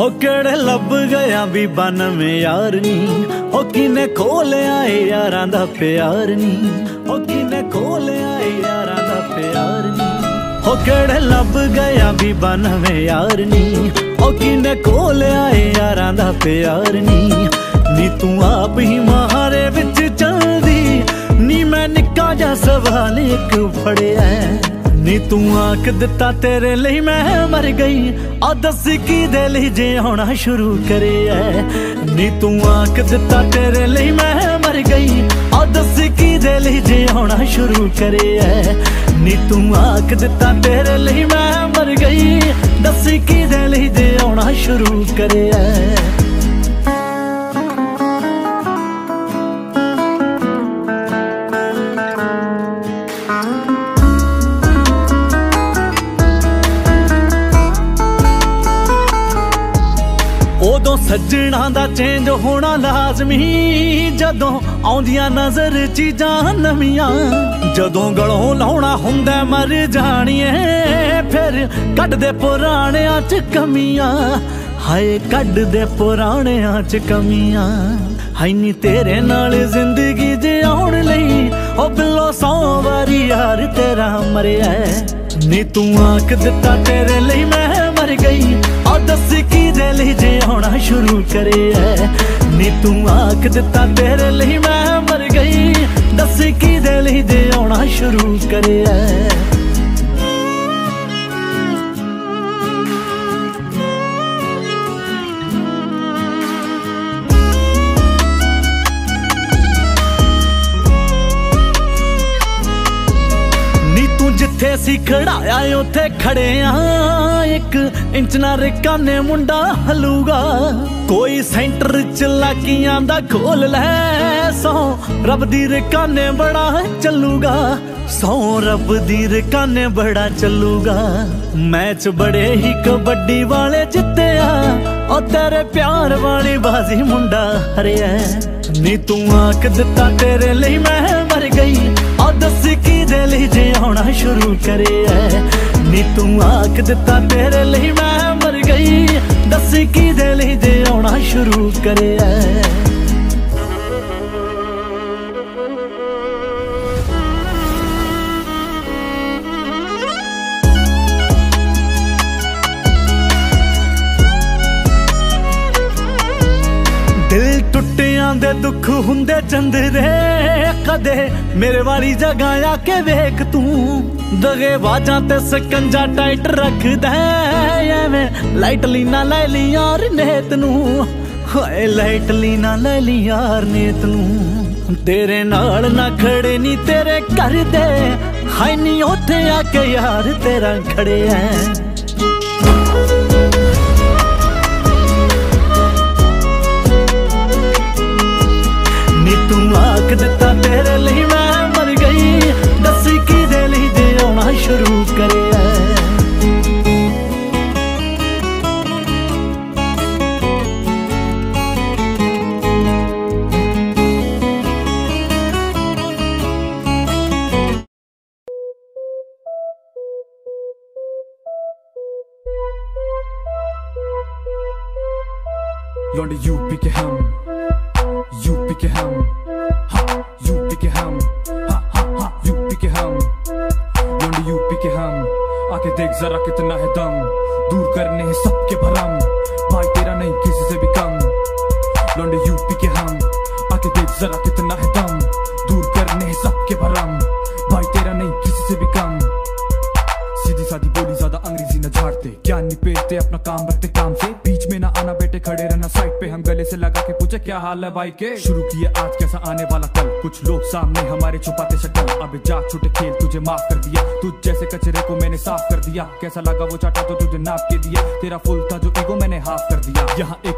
ਹੋ ਕਿਹੜੇ ਲੱਭ ਗਿਆ ਵੀ 92 ਯਾਰ ਨੀ? ਹੋ ਕਿਨੇ ਖੋਲਿਆ ਏ ਯਾਰਾਂ ਦਾ ਪਿਆਰ ਨਹੀਂ ਹੋ ਕਿਨੇ ਖੋਲਿਆ ਏ ਯਾਰਾਂ ਦਾ ਪਿਆਰ ਨਹੀਂ ਹੋ ਕਿਹੜੇ ਲੱਭ ਗਿਆ ਵੀ 92 ਯਾਰ ਨੀ? ਹੋ ਕਿਨੇ ਖੋਲਿਆ ਏ ਯਾਰਾਂ ਦਾ ਪਿਆਰ ਨਹੀਂ ਨੀ ਤੂੰ ਆਪ ਹੀ ਮਹਾਰੇ ਵਿੱਚ ਚੱਲਦੀ, ਨੀ ਮੈਂ ਨਿੱਕਾ ਜਿਹਾ ਸਵਾਲ ਇੱਕ ਫੜਿਆ। ਨੀ ਤੂੰ ਆਖ ਦਿੱਤਾ ਤੇਰੇ ਲਈ ਮੈਂ ਮਰ ਗਈ। ਆ ਦੱਸ ਕੀ ਦੇ ਲਈ ਜੇ ਆਉਣਾ ਸ਼ੁਰੂ ਕਰਿਆ ਨੀ ਤੂੰ ਆਖ ਦਿੱਤਾ ਤੇਰੇ ਲਈ ਮੈਂ ਮਰ ਗਈ। ਆ ਦੱਸ ਕੀ ਦੇ ਲਈ ਜੇ ਹੋਣਾ ਸ਼ੁਰੂ ਕਰਿਆ ਨੀ ਤੂੰ ਆਖ ਦਿੱਤਾ ਤੇਰੇ ਲਈ ਮੈਂ ਮਰ ਗਈ। ਦੱਸ ਕੀ ਦੇ ਲਈ ਜੇ ਹੋਣਾ ਸ਼ੁਰੂ ਕਰਿਆ ਸੱਜਣਾ ਦਾ ਚੇਂਜ ਹੋਣਾ ਲਾਜ਼ਮੀ। ਜਦੋਂ ਆਉਂਦੀਆਂ ਨਜ਼ਰ ਚੀਜ਼ਾਂ ਨਵੀਆਂ, ਜਦੋਂ ਗਲੋਂ ਲਾਉਣਾ ਹੁੰਦਾ ਮਰ ਜਾਣੀਏ। ਫਿਰ ਕੱਢਦੇ ਪੁਰਾਣਿਆਂ ਚ ਕਮੀਆਂ, ਹਾਏ ਕੱਢਦੇ ਪੁਰਾਣਿਆਂ ਚ ਕਮੀਆਂ। ਹਾਈ ਨੀ ਤੇਰੇ ਨਾਲ ਜ਼ਿੰਦਗੀ ਜਿਉਣ ਲਈ, ਉਹ ਬਿੱਲੋ ਸੌ ਵਾਰੀ ਯਾਰ ਤੇਰਾ ਮਰਿਆ ਨੀ ਤੂੰ ਆਖ ਦਿੱਤਾ ਤੇਰੇ ਲਈ ਮੈਂ ਮਰ ਗਈ। ਆ ਦੱਸ ਕੀ ਦੇ ਲਈ ਜੇ ਆਉਣਾ ਸ਼ੁਰੂ ਕਰਿਆ। ਨੀ ਤੂੰ ਆਖ ਦਿੱਤਾ ਤੇਰੇ ਲਈ ਮੈਂ ਮਰ ਗਈ। ਦੱਸ ਕੀ ਦੇ ਲਈ ਜੇ ਆਉਣਾ ਸ਼ੁਰੂ ਕਰੇ ਨੀ ਤੂੰ ਖੜਾਇਆ ਉੱਥੇ ਖੜੇ ਆ। ਇੱਕ ਇੰਚ ਨਾ ਰਕਾਨੇ ਮੁੰਡਾ ਹਲੂਗਾ। ਕੋਈ ਸੈਂਟਰ ਚ ਲਾਕੀਆਂ ਦਾ ਖੋਲ ਲੈ, ਸੋ ਰੱਬ ਦੀ ਰਕਾਨੇ ਬੜਾ ਚੱਲੂਗਾ। ਸੋ ਰੱਬ ਦੀ ਰਕਾਨੇ ਬੜਾ ਚੱਲੂਗਾ। ਮੈਚ ਬੜੇ ਹੀ ਕਬੱਡੀ ਵਾਲੇ ਜਿੱਤਿਆ ਉਹ ਤੇਰੇ ਪਿਆਰ ਵਾਲੀ ਬਾਜ਼ੀ ਮੁੰਡਾ ਹਰਿਆ। ਨੀ ਤੂੰ ਆਖ ਦਿੱਤਾ ਤੇਰੇ ਲਈ ਮੈਂ ਮਰ ਗਈ। ਆ ਦੱਸ ਕੀ ਦੇ ਲਈ ਜੇ ਆਉਣਾ ਸ਼ੁਰੂ ਕਰਿਆ ਨੀ ਤੂੰ ਆਖ ਦਿੱਤਾ ਤੇਰੇ ਲਈ ਮੈਂ ਮਰ ਗਈ। ਦੱਸ ਕੀ ਦੇ ਲਈ ਜੇ ਆਉਣਾ ਸ਼ੁਰੂ ਕਰਿਆ ਦਿਲ ਟੁੱਟਿਆਂ ਦੇ ਦੁੱਖ ਹੁੰਦੇ ਚੰਦਰੇ। ਕਦੇ ਮੇਰੇ ਵਾਲੀ ਜਗ੍ਹਾ ਆ ਕੇ ਵੇਖ ਤੂੰ। ਦਗੇ ਬਾਜਾਂ ਤੇ ਸਕੰਜਾ ਟਾਈਟ ਰੱਖਦਾ ਐਵੇਂ ਲਾਈਟਲੀ ਨਾ ਲੈ ਲਈ ਯਾਰ ਨੇਤ ਨੂੰ। ਹਾਏ ਲਾਈਟਲੀ ਨਾ ਲੈ ਲਈ ਯਾਰ ਨੇਤ ਨੂੰ। ਤੇਰੇ ਨਾਲ ਨਾ ਖੜੇ ਨਹੀਂ ਤੇਰੇ ਘਰ ਦੇ। ਹਾਈ ਨਹੀਂ ਉੱਥੇ ਆ ਕੇ ਯਾਰ ਤੇਰਾ ਖੜਿਆ। ਤੂੰ ਆਖ ਦਿੱਤਾ ਤੇਰੇ ਲਈ ਮੈਂ ਮਰ ਗਈ ਦੱਸ ਕੀ ਦੇ ਲਈ ਜੇ ਆਉਣਾ ਸ਼ੁਰੂ ਕਰਿਆ लौंडे यूपी के हम यूपी के हम हा यूपी के हम यूपी के हम लौंडे यूपी के हम आके देख जरा कितना है दम दूर करने हैं सबके भरम भाई तेरा नहीं किसी से भी कम लौंडे यूपी के हम आके देख जरा कितना है दम दूर करने हैं सबके भरम भाई तेरा नहीं किसी से भी कम सीधी साधी बोली ज़्यादा अंग्रेज़ी न झाड़ते ज्ञान नहीं पेलते अपना काम रखते काम से बीच में ना आना बेटे खड़े रहना साइड पे। हम गले से लगा के पूछे, क्या हाल है भाई के? शुरू किए आज कैसा आने वाला कल। कुछ लोग सामने हमारे छुपाते शक्ल। अब जा छुटे खेल, तुझे माफ़ कर दिया। तुझ जैसे कचरे को मैंने साफ़ कर दिया। कैसा लगा वो चाटा तो तुझे नाप के दिया। तेरा फुल था जो ईगो मैंने हाफ़ कर दिया। यहाँ एक